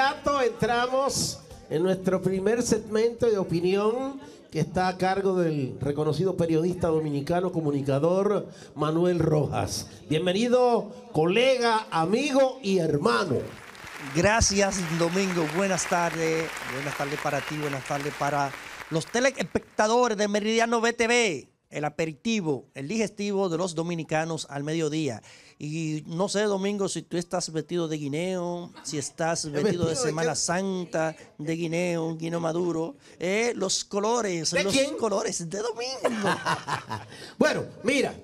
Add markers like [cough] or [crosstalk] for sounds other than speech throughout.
inmediato entramos en nuestro primer segmento de opinión que está a cargo del reconocido periodista dominicano, comunicador Manuel Rojas. Bienvenido, colega, amigo y hermano. Gracias, Domingo. Buenas tardes. Buenas tardes para ti, buenas tardes para los telespectadores de Meridiano BTV, el aperitivo, el digestivo de los dominicanos al mediodía. Y no sé, Domingo, si tú estás vestido de guineo, si estás vestido de Semana Santa, de guineo, guineo maduro, eh, los colores, ¿De los quién? colores de Domingo. [laughs] Bueno, mira,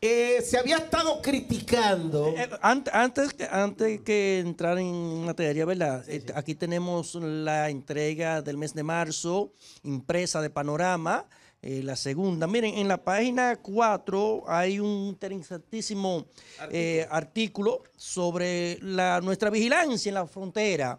eh, se había estado criticando. Eh, ant- antes, que- antes que entrar en materia, ¿verdad? Eh, Aquí tenemos la entrega del mes de marzo, impresa de panorama, eh, la segunda. Miren, en la página 4 hay un interesantísimo eh, artículo sobre la, nuestra vigilancia en la frontera.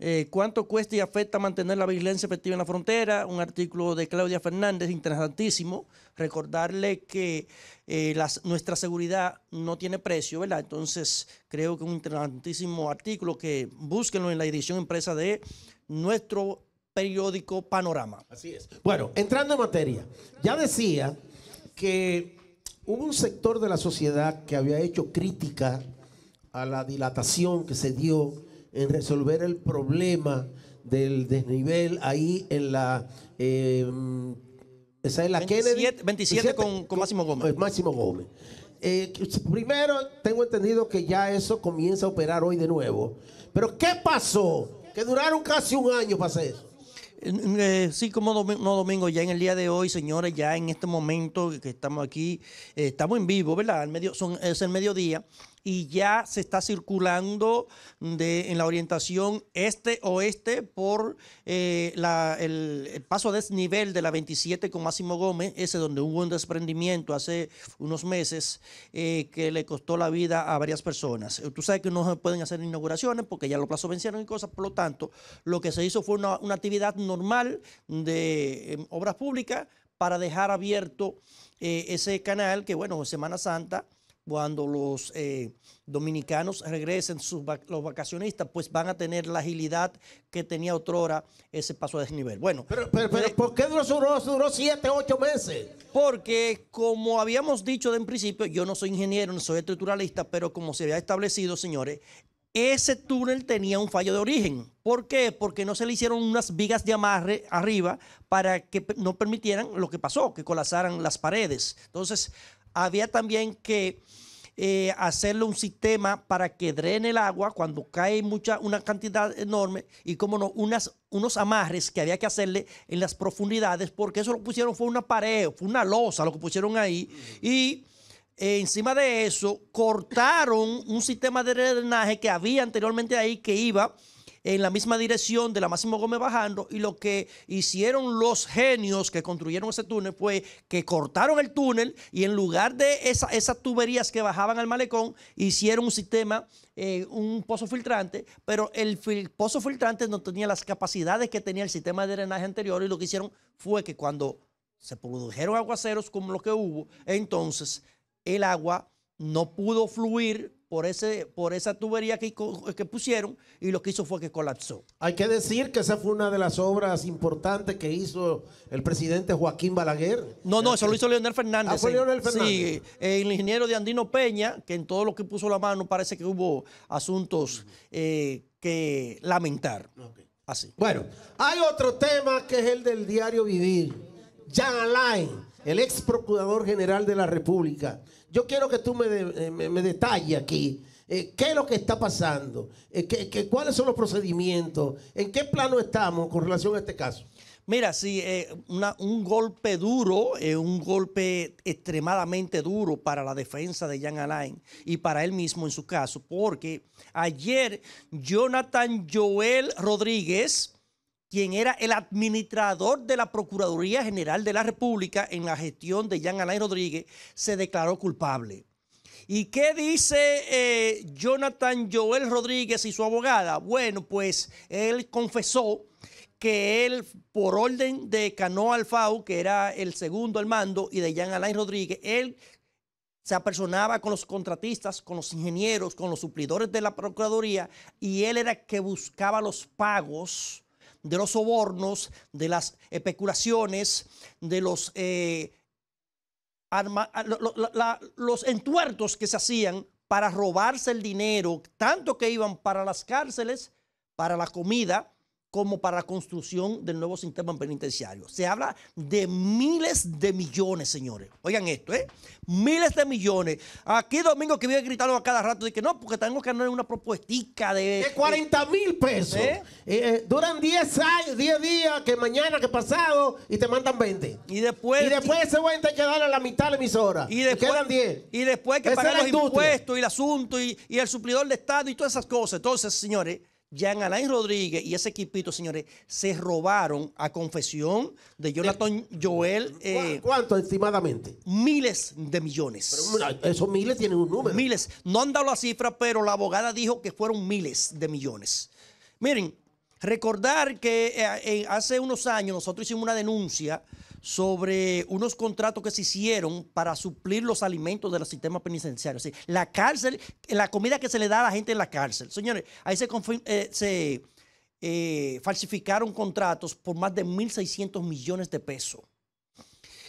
Eh, ¿Cuánto cuesta y afecta mantener la vigilancia efectiva en la frontera? Un artículo de Claudia Fernández, interesantísimo. Recordarle que eh, las- nuestra seguridad no tiene precio, ¿verdad? Entonces, creo que un interesantísimo artículo que búsquenlo en la edición impresa de nuestro periódico Panorama. Así es. Bueno, entrando en materia, ya decía que hubo un sector de la sociedad que había hecho crítica a la dilatación que se dio en resolver el problema del desnivel ahí en la... eh, esa es la 27, Kennedy. 27 con- con Máximo Gómez. Máximo Gómez. Eh, primero, tengo entendido que ya eso comienza a operar hoy de nuevo. Pero ¿qué pasó? Que duraron casi un año para hacer eso. Eh, sí, como domi- no domingo, ya en el día de hoy, señores, ya en este momento que estamos aquí, eh, estamos en vivo, ¿verdad? Al medio, son, es el mediodía y ya se está circulando de, en la orientación este-oeste por eh, el, paso a desnivel de la 27 con Máximo Gómez, ese donde hubo un desprendimiento hace unos meses eh, que le costó la vida a varias personas. Eh, Tú sabes que no se pueden hacer inauguraciones porque ya los plazos vencieron y cosas, por lo tanto, lo que se hizo fue una, actividad normal de eh, obras públicas para dejar abierto ese canal que, bueno, en Semana Santa, cuando los eh, dominicanos regresen, sus los vacacionistas, pues van a tener la agilidad que tenía otrora ese paso a desnivel. Bueno, Pero, pero, pero, eh, ¿por qué duró, duró, duró siete, ocho meses? porque como habíamos dicho de en principio, yo no soy ingeniero, no soy estructuralista, pero como se había establecido, señores, ese túnel tenía un fallo de origen. ¿Por qué? Porque no se le hicieron unas vigas de amarre arriba para que no permitieran lo que pasó, que colapsaran las paredes. Entonces, había también que eh, hacerle un sistema para que drene el agua cuando cae mucha, una cantidad enorme y como no, unas, unos amarres que había que hacerle en las profundidades, porque eso lo pusieron fue una pared, fue una losa lo que pusieron ahí y eh, encima de eso cortaron un sistema de drenaje que había anteriormente ahí que iba en la misma dirección de la Máximo Gómez bajando y lo que hicieron los genios que construyeron ese túnel fue que cortaron el túnel y en lugar de esa- esas tuberías que bajaban al malecón hicieron un sistema, eh, un pozo filtrante, pero el pozo filtrante no tenía las capacidades que tenía el sistema de drenaje anterior y lo que hicieron fue que cuando se produjeron aguaceros como los que hubo, entonces el agua no pudo fluir por, ese, por esa tubería que, pusieron y lo que hizo fue que colapsó. Hay que decir que esa fue una de las obras importantes que hizo el presidente Joaquín Balaguer. No, no, eso lo hizo Leonel Fernández. Ah, fue. Leonel Fernández. Sí, eh, el ingeniero de Andino Peña, que en todo lo que puso la mano parece que hubo asuntos eh, que lamentar. Así. Bueno, hay otro tema que es el del diario Vivir. Jan Alain, el ex procurador general de la República. Yo quiero que tú me, de- eh, detalles aquí. eh, ¿Qué es lo que está pasando? Eh, ¿qué- qué- ¿Cuáles son los procedimientos? ¿En qué plano estamos con relación a este caso? Mira, sí, eh, un golpe duro, un golpe extremadamente duro para la defensa de Jan Alain y para él mismo en su caso, porque ayer Jonathan Joel Rodríguez, quien era el administrador de la Procuraduría General de la República en la gestión de Jan Alain Rodríguez, se declaró culpable. ¿Y qué dice eh, Jonathan Joel Rodríguez y su abogada? Bueno, pues él confesó que él, por orden de Cano Alfau, que era el segundo al mando, y de Jan Alain Rodríguez, él se apersonaba con los contratistas, con los ingenieros, con los suplidores de la Procuraduría y él era el que buscaba los pagos de los sobornos, de las especulaciones, de los, eh, arma- a- lo- lo- la- los entuertos que se hacían para robarse el dinero, tanto que iban para las cárceles, para la comida, como para la construcción del nuevo sistema penitenciario. Se habla de miles de millones, señores. Oigan esto, ¿eh? Miles de millones. Aquí Domingo que vive gritando a cada rato de que no, porque tengo que en una propuestica de... De 40 mil pesos. ¿Eh? Eh, eh, duran 10 años, 10 días, que mañana, que pasado, y te mandan 20. Y después... y después ese 20 hay que darle la mitad a la emisora. Y después, quedan 10. y después que Esa pagar los industria. impuestos y el asunto y, y el suplidor de Estado y todas esas cosas. Entonces, señores, Jean Alain Rodríguez y ese equipito, señores, se robaron a confesión de Jonathan Joel eh, ¿Cu- ¿Cuánto estimadamente? miles de millones. Pero, esos miles tienen un número. Miles. No han dado la cifra, pero la abogada dijo que fueron miles de millones. Miren, recordar que eh, hace unos años nosotros hicimos una denuncia sobre unos contratos que se hicieron para suplir los alimentos del sistema penitenciario. Sí, la cárcel, la comida que se le da a la gente en la cárcel. Señores, ahí se, eh, eh, falsificaron contratos por más de 1.600 millones de pesos.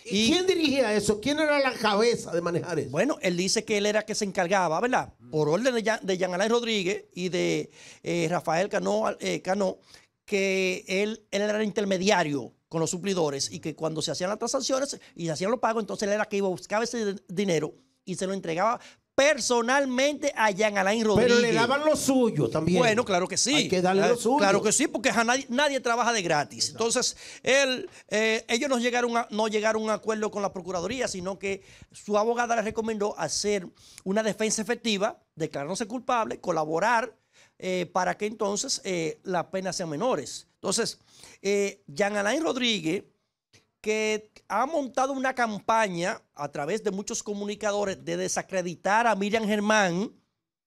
¿Y quién dirigía eso? ¿Quién era la cabeza de manejar eso? Bueno, él dice que él era que se encargaba, ¿verdad? Por orden de Jean, de Jean Alain Rodríguez y de eh, Rafael Cano, eh, Cano, que él, él era el intermediario con los suplidores y que cuando se hacían las transacciones y se hacían los pagos, entonces él era que iba a buscar ese dinero y se lo entregaba personalmente a Jean Alain Rodríguez. Pero le daban lo suyo también. Bueno, claro que sí. Hay que darle Eh, lo suyo. Claro que sí, porque nadie, nadie trabaja de gratis. Entonces, él, eh, ellos no llegaron, a, no llegaron a un acuerdo con la Procuraduría, sino que su abogada le recomendó hacer una defensa efectiva, declararse culpable, colaborar eh, para que entonces eh, las penas sean menores. Entonces, Jean Alain Rodríguez que ha montado una campaña a través de muchos comunicadores de desacreditar a Miriam Germán.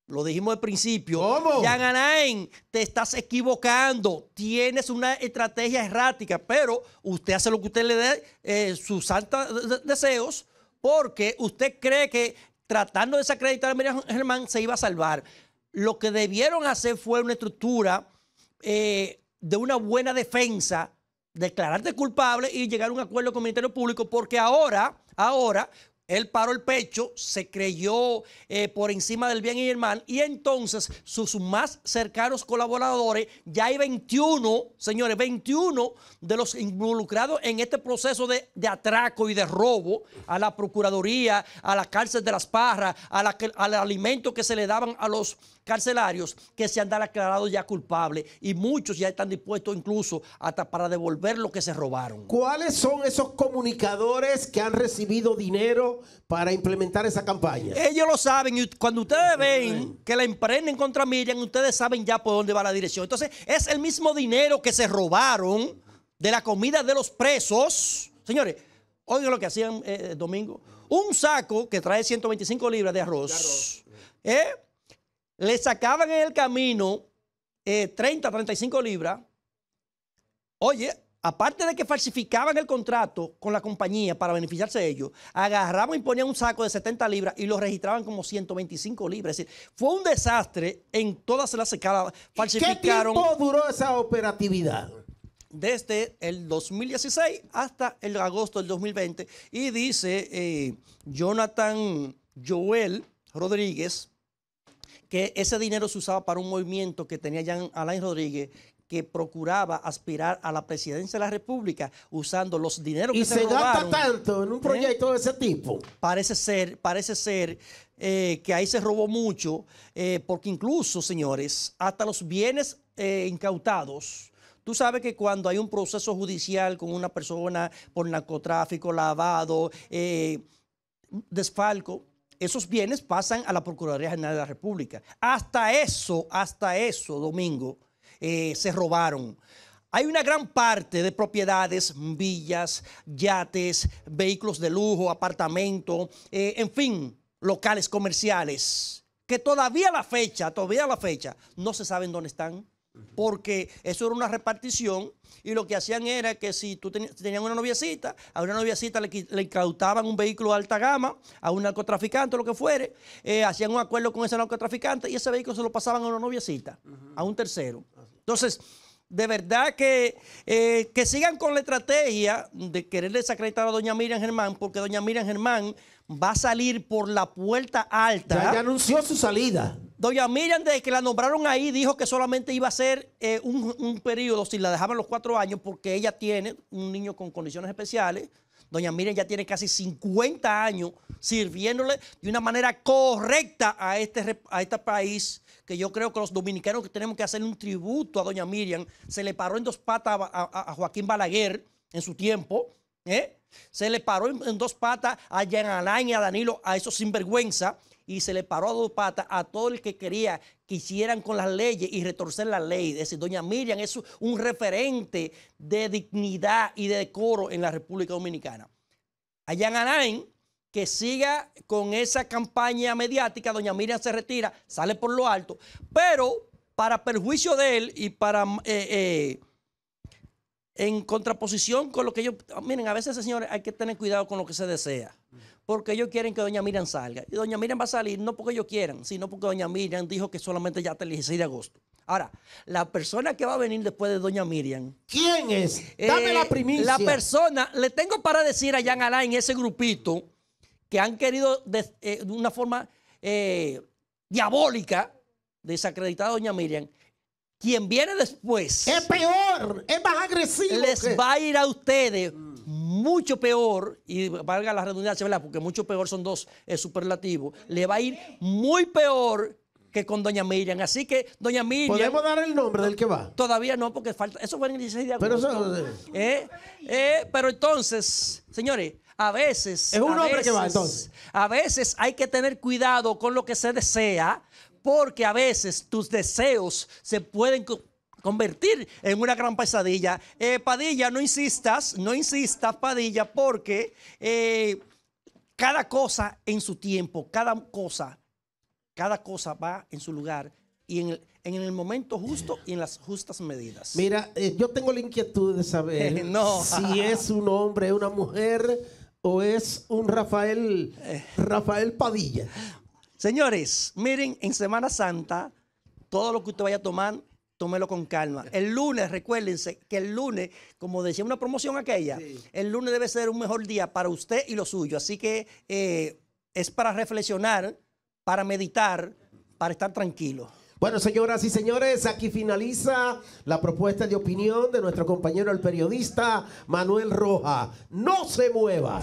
Lo dijimos al principio. ¿Cómo? Jean Alain, te estás equivocando. Tienes una estrategia errática, pero usted hace lo que usted le dé, eh, sus santos de- deseos, porque usted cree que tratando de desacreditar a Miriam Germán se iba a salvar. Lo que debieron hacer fue una estructura eh, de una buena defensa declararte culpable y llegar a un acuerdo con el Ministerio Público, porque ahora, ahora, él paró el pecho, se creyó eh, por encima del bien y el mal, y entonces sus más cercanos colaboradores, ya hay 21, señores, 21 de los involucrados en este proceso de, de atraco y de robo a la Procuraduría, a la cárcel de las Parras, a la al alimento que se le daban a los carcelarios que se han dado aclarados ya culpables y muchos ya están dispuestos incluso hasta para devolver lo que se robaron. ¿Cuáles son esos comunicadores que han recibido dinero para implementar esa campaña? Ellos lo saben y cuando ustedes ven que la emprenden contra Miriam, ustedes saben ya por dónde va la dirección. Entonces, es el mismo dinero que se robaron de la comida de los presos. Señores, oigan lo que hacían eh, Domingo. Un saco que trae 125 libras de arroz. ¿eh? Le sacaban en el camino eh, 30, 35 libras. Oye, aparte de que falsificaban el contrato con la compañía para beneficiarse de ellos, agarraban y ponían un saco de 70 libras y lo registraban como 125 libras. Es decir, fue un desastre en todas las escalas. ¿Qué Falsificaron tiempo duró esa operatividad? desde el 2016 hasta el agosto del 2020. Y dice eh, Jonathan Joel Rodríguez que ese dinero se usaba para un movimiento que tenía Jean Alain Rodríguez que procuraba aspirar a la presidencia de la República usando los dineros Y que se, se, gasta tanto en un proyecto de ese tipo. Parece ser, parece ser eh, que ahí se robó mucho, eh, porque incluso, señores, hasta los bienes eh, incautados. Tú sabes que cuando hay un proceso judicial con una persona por narcotráfico, lavado, desfalco, esos bienes pasan a la Procuraduría General de la República. Hasta eso, hasta eso, Domingo, eh, se robaron. Hay una gran parte de propiedades, villas, yates, vehículos de lujo, apartamentos, eh, en fin, locales comerciales, que todavía a la fecha, todavía a la fecha, no se saben dónde están. porque eso era una repartición y lo que hacían era que si tú tenías una noviecita, a una noviecita le, le, incautaban un vehículo de alta gama, a un narcotraficante lo que fuere, eh, hacían un acuerdo con ese narcotraficante y ese vehículo se lo pasaban a una noviecita, a un tercero. Entonces, de verdad que, eh, que sigan con la estrategia de querer desacreditar a doña Miriam Germán, porque doña Miriam Germán va a salir por la puerta alta. Ya, anunció su salida. Doña Miriam, desde que la nombraron ahí, dijo que solamente iba a ser eh, un, un periodo, si la dejaban los cuatro años, porque ella tiene un niño con condiciones especiales. Doña Miriam ya tiene casi 50 años sirviéndole de una manera correcta a este, a este país, que yo creo que los dominicanos que tenemos que hacer un tributo a Doña Miriam. Se le paró en dos patas a, Joaquín Balaguer en su tiempo. ¿eh? Se le paró en, dos patas a Jean Alain y a Danilo, a esos sinvergüenza, y se le paró a dos patas a todo el que quería que hicieran con las leyes y retorcer la ley. Es decir, doña Miriam es un referente de dignidad y de decoro en la República Dominicana. A Jean Alain, que siga con esa campaña mediática, doña Miriam se retira, sale por lo alto, pero para perjuicio de él y para... Eh, eh, en contraposición con lo que ellos, miren, a veces, señores, hay que tener cuidado con lo que se desea, porque ellos quieren que doña Miriam salga. Y doña Miriam va a salir no porque ellos quieran, sino porque doña Miriam dijo que solamente ya hasta el 16 de agosto. Ahora, la persona que va a venir después de doña Miriam. ¿Quién es? Dame la eh, primicia. La persona, le tengo para decir a Jan Alain, ese grupito, que han querido de, eh, una forma eh, diabólica desacreditar a doña Miriam, quien viene después. Es peor, es más agresivo. Les va a ir a ustedes mucho peor, y valga la redundancia, ¿verdad? Porque mucho peor son dos superlativos. Le va a ir muy peor que con doña Miriam. Así que, doña Miriam. ¿Podemos dar el nombre del que va? Todavía no, porque falta. Eso fue en el 16 de agosto. Pero, eh, eh, pero entonces, señores, a veces. Es un hombre que va entonces. A veces hay que tener cuidado con lo que se desea porque a veces tus deseos se pueden convertir en una gran pesadilla. Eh, Padilla, no insistas, no insistas, Padilla, porque eh, cada cosa en su tiempo, cada cosa, cada cosa va en su lugar y en el, momento justo y en las justas medidas. Mira, eh, yo tengo la inquietud de saber [laughs] si es un hombre, una mujer o es un Rafael, Rafael Padilla. Señores, miren, en Semana Santa, todo lo que usted vaya a tomar, tómelo con calma. [laughs] El lunes, recuérdense que el lunes, como decía una promoción aquella, el lunes debe ser un mejor día para usted y lo suyo. Así que eh, es para reflexionar, para meditar, para estar tranquilo. Bueno, señoras y señores, aquí finaliza la propuesta de opinión de nuestro compañero el periodista Manuel Roja. No se mueva.